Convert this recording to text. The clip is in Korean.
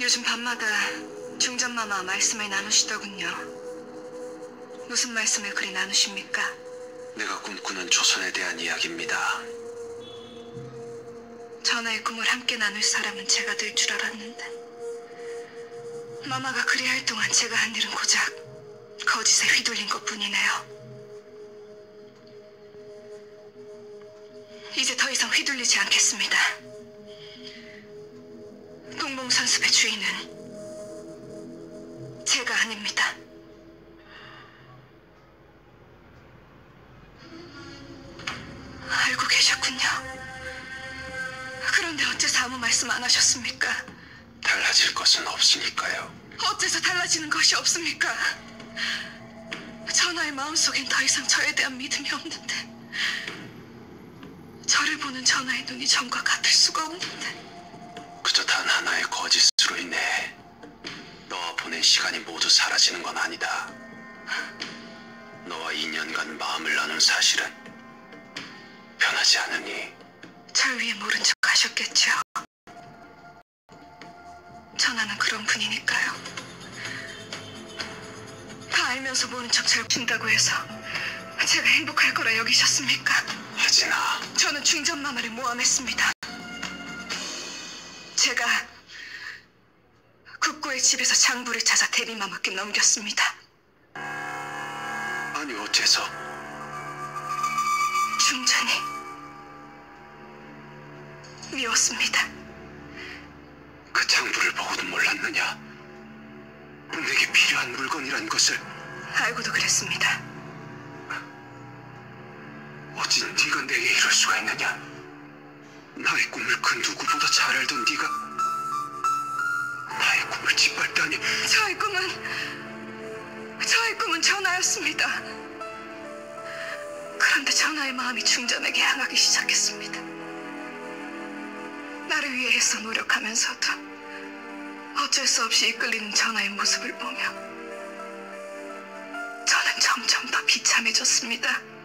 요즘 밤마다 중전마마 말씀을 나누시더군요. 무슨 말씀을 그리 나누십니까? 내가 꿈꾸는 조선에 대한 이야기입니다. 전하의 꿈을 함께 나눌 사람은 제가 될 줄 알았는데 마마가 그리 할 동안 제가 한 일은 고작 거짓에 휘둘린 것뿐이네요. 이제 더 이상 휘둘리지 않겠습니다. 동봉 선습의 주인은 제가 아닙니다. 알고 계셨군요. 그런데 어째서 아무 말씀 안 하셨습니까? 달라질 것은 없으니까요. 어째서 달라지는 것이 없습니까? 전하의 마음속엔 더 이상 저에 대한 믿음이 없는데 저를 보는 전하의 눈이 전과 같을 수가 없는데 그저 단 하나의 거짓으로 인해 너와 보낸 시간이 모두 사라지는 건 아니다. 너와 2년간 마음을 나눈 사실은 변하지 않으니 절 위해 모른 척 하셨겠죠. 전하는 그런 분이니까요. 다 알면서 모른 척잘 친다고 해서 제가 행복할 거라 여기셨습니까? 하진아 저는 중전마마를 모함했습니다. 제가 국고의 집에서 장부를 찾아 대비마마께 넘겼습니다. 아니 어째서 중전이 미웠습니다. 그 장부를 보고도 몰랐느냐? 내게 필요한 물건이란 것을 알고도 그랬습니다. 어찌 네가 내게 이럴 수가 있느냐? 나의 꿈을 그 누구보다 잘 알던 네가 나의 꿈을 짓밟다니 저의 꿈은 저의 꿈은 전하였습니다. 그런데 전하의 마음이 중전에게 향하기 시작했습니다. 나를 위해 애써 노력하면서도 어쩔 수 없이 이끌리는 전하의 모습을 보며 저는 점점 더 비참해졌습니다.